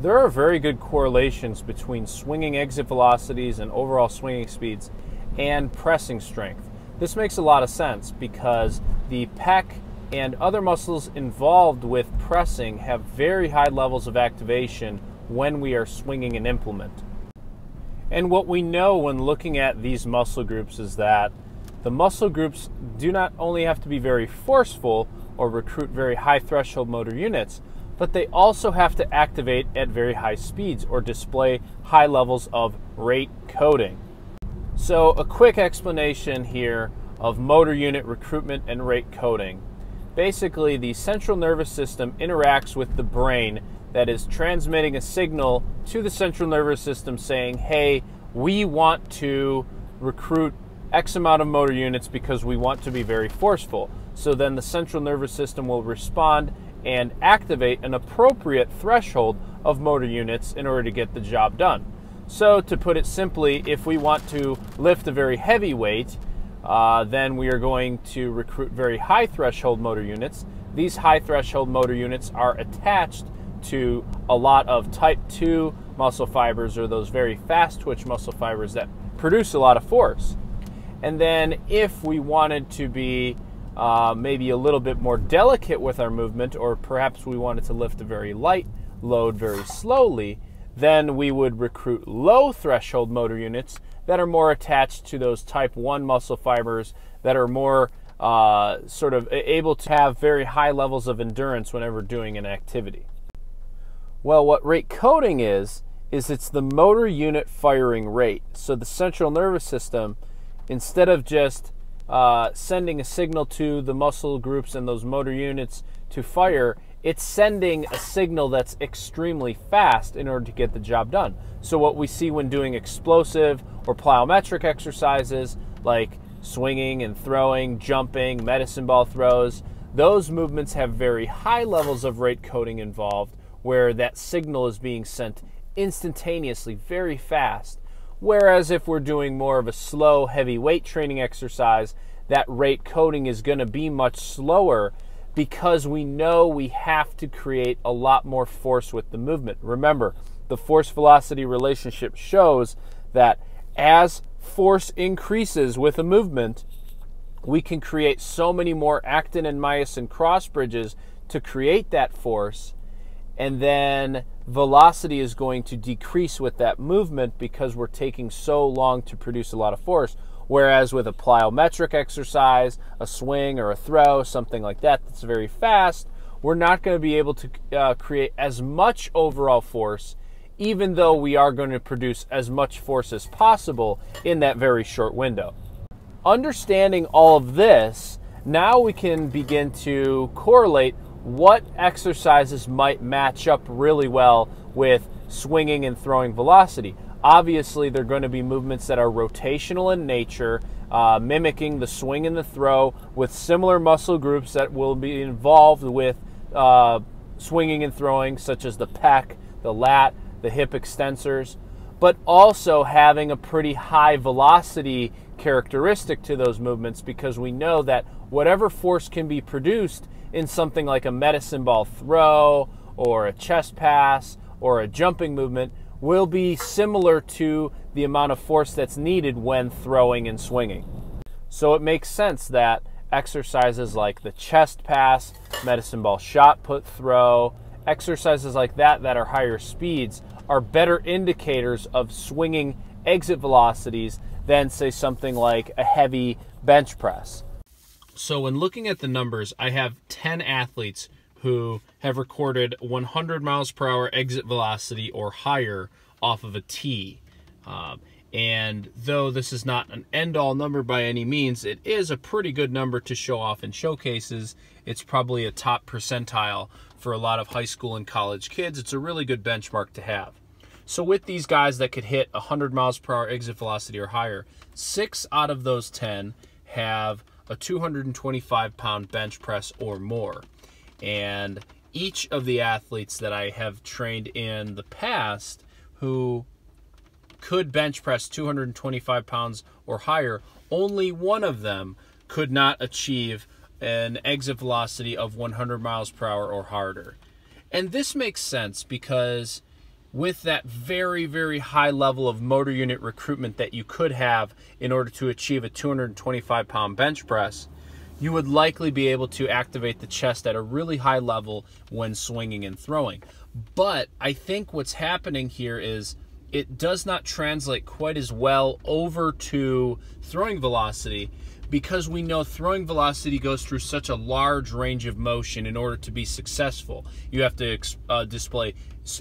there are very good correlations between swinging exit velocities and overall swinging speeds and pressing strength. This makes a lot of sense because the pec and other muscles involved with pressing have very high levels of activation when we are swinging an implement. And what we know when looking at these muscle groups is that the muscle groups do not only have to be very forceful or recruit very high threshold motor units, but they also have to activate at very high speeds or display high levels of rate coding. So, a quick explanation here of motor unit recruitment and rate coding. Basically, the central nervous system interacts with the brain that is transmitting a signal to the central nervous system saying, hey, we want to recruit X amount of motor units because we want to be very forceful. So then the central nervous system will respond and activate an appropriate threshold of motor units in order to get the job done. So, to put it simply, if we want to lift a very heavy weight, uh, then we are going to recruit very high threshold motor units. These high threshold motor units are attached to a lot of type 2 muscle fibers or those very fast twitch muscle fibers that produce a lot of force. And then, if we wanted to be uh, maybe a little bit more delicate with our movement, or perhaps we wanted to lift a very light load very slowly, then we would recruit low threshold motor units that are more attached to those type 1 muscle fibers that are more uh, sort of able to have very high levels of endurance whenever doing an activity. Well, what rate coding is, is it's the motor unit firing rate. So the central nervous system, instead of just uh, sending a signal to the muscle groups and those motor units to fire, it's sending a signal that's extremely fast in order to get the job done. So, what we see when doing explosive or plyometric exercises like swinging and throwing, jumping, medicine ball throws, those movements have very high levels of rate coding involved where that signal is being sent instantaneously, very fast. Whereas if we're doing more of a slow, heavy weight training exercise, that rate coding is going to be much slower because we know we have to create a lot more force with the movement. Remember, the force velocity relationship shows that as force increases with a movement, we can create so many more actin and myosin cross bridges to create that force and then velocity is going to decrease with that movement because we're taking so long to produce a lot of force. Whereas with a plyometric exercise, a swing or a throw, something like that that's very fast, we're not going to be able to uh, create as much overall force, even though we are going to produce as much force as possible in that very short window. Understanding all of this, now we can begin to correlate what exercises might match up really well with swinging and throwing velocity. Obviously, they're going to be movements that are rotational in nature, uh, mimicking the swing and the throw with similar muscle groups that will be involved with uh, swinging and throwing, such as the pec, the lat, the hip extensors, but also having a pretty high velocity characteristic to those movements because we know that whatever force can be produced in something like a medicine ball throw or a chest pass or a jumping movement will be similar to the amount of force that's needed when throwing and swinging. So it makes sense that exercises like the chest pass, medicine ball shot put throw, exercises like that that are higher speeds are better indicators of swinging exit velocities than, say, something like a heavy bench press. So, when looking at the numbers, I have 10 athletes who have recorded 100 miles per hour exit velocity or higher off of a tee. Um, and though this is not an end all number by any means, it is a pretty good number to show off in showcases. It's probably a top percentile for a lot of high school and college kids. It's a really good benchmark to have. So, with these guys that could hit 100 miles per hour exit velocity or higher, six out of those 10 have a 225 pound bench press or more. And each of the athletes that I have trained in the past who could bench press 225 pounds or higher, only one of them could not achieve an exit velocity of 100 miles per hour or harder. And this makes sense because with that very, very high level of motor unit recruitment that you could have in order to achieve a 225 pound bench press, you would likely be able to activate the chest at a really high level when swinging and throwing. But I think what's happening here is it does not translate quite as well over to throwing velocity because we know throwing velocity goes through such a large range of motion in order to be successful. You have to uh, display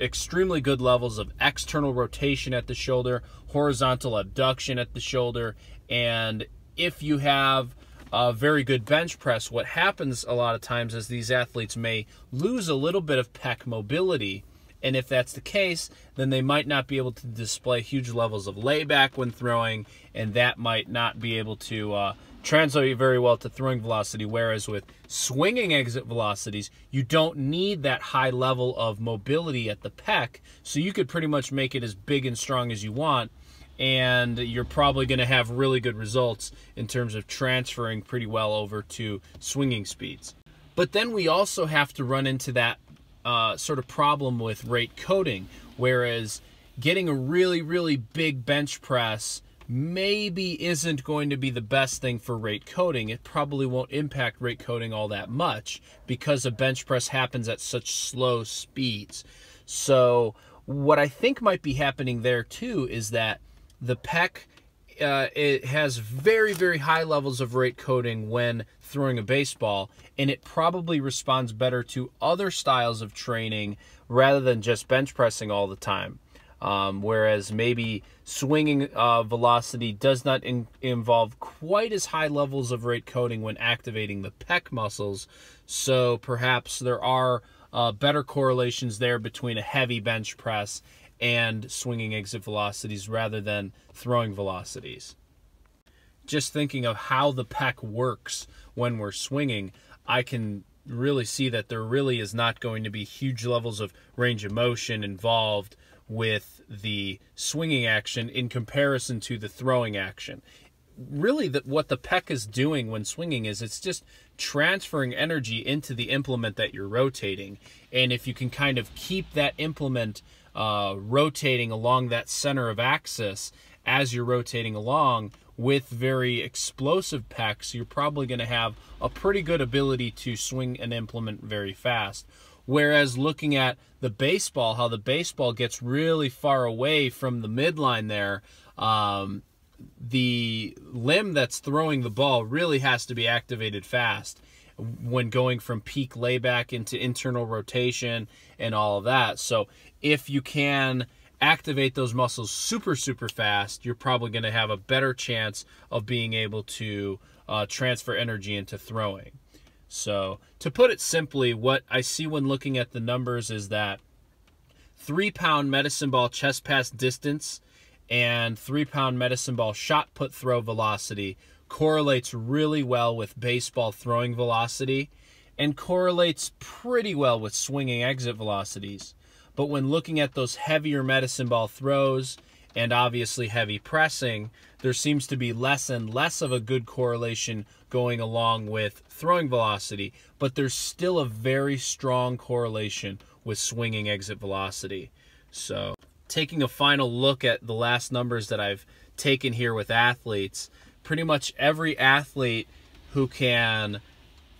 extremely good levels of external rotation at the shoulder, horizontal abduction at the shoulder, and if you have a very good bench press, what happens a lot of times is these athletes may lose a little bit of pec mobility and if that's the case, then they might not be able to display huge levels of layback when throwing, and that might not be able to uh, translate very well to throwing velocity. Whereas with swinging exit velocities, you don't need that high level of mobility at the pec, so you could pretty much make it as big and strong as you want. And you're probably going to have really good results in terms of transferring pretty well over to swinging speeds. But then we also have to run into that uh, sort of problem with rate coding, whereas getting a really, really big bench press maybe isn't going to be the best thing for rate coding. It probably won't impact rate coding all that much because a bench press happens at such slow speeds. So, what I think might be happening there too is that the pec uh, it has very very high levels of rate coding when throwing a baseball and it probably responds better to other styles of training rather than just bench pressing all the time um, whereas maybe swinging uh, velocity does not in- involve quite as high levels of rate coding when activating the pec muscles so perhaps there are uh, better correlations there between a heavy bench press and swinging exit velocities rather than throwing velocities. Just thinking of how the pec works when we're swinging, I can really see that there really is not going to be huge levels of range of motion involved with the swinging action in comparison to the throwing action. Really, that what the pec is doing when swinging is it's just transferring energy into the implement that you're rotating. And if you can kind of keep that implement uh, rotating along that center of axis as you're rotating along with very explosive pecs, you're probably going to have a pretty good ability to swing an implement very fast. Whereas looking at the baseball, how the baseball gets really far away from the midline there, um, the limb that's throwing the ball really has to be activated fast when going from peak layback into internal rotation and all of that. So if you can activate those muscles super, super fast, you're probably going to have a better chance of being able to uh, transfer energy into throwing. So, to put it simply, what I see when looking at the numbers is that three pound medicine ball chest pass distance and three pound medicine ball shot put throw velocity correlates really well with baseball throwing velocity and correlates pretty well with swinging exit velocities. But when looking at those heavier medicine ball throws and obviously heavy pressing, there seems to be less and less of a good correlation going along with throwing velocity, but there's still a very strong correlation with swinging exit velocity. So, taking a final look at the last numbers that I've taken here with athletes, pretty much every athlete who can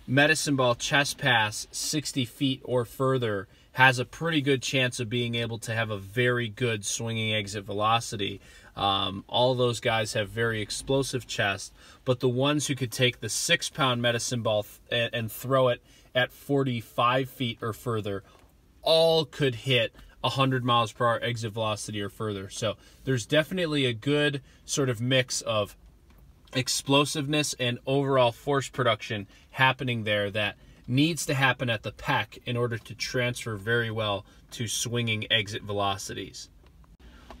medicine ball chest pass 60 feet or further has a pretty good chance of being able to have a very good swinging exit velocity. Um, all those guys have very explosive chest, but the ones who could take the six pound medicine ball th- and throw it at 45 feet or further all could hit 100 miles per hour exit velocity or further. So there's definitely a good sort of mix of explosiveness and overall force production happening there that needs to happen at the pec in order to transfer very well to swinging exit velocities.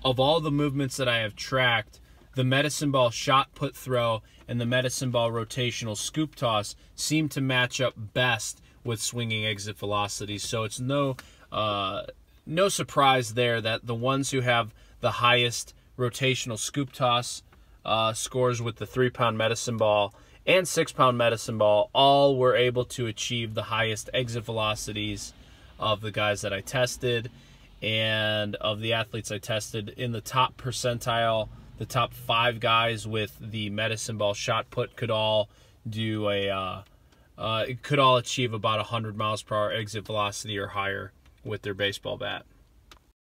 Of all the movements that I have tracked, the medicine ball shot put throw and the medicine ball rotational scoop toss seem to match up best with swinging exit velocities. So it's no uh, no surprise there that the ones who have the highest rotational scoop toss uh, scores with the three pound medicine ball and six pound medicine ball all were able to achieve the highest exit velocities of the guys that I tested. And of the athletes I tested, in the top percentile, the top five guys with the medicine ball shot put could all do a, uh, uh, could all achieve about 100 miles per hour exit velocity or higher with their baseball bat.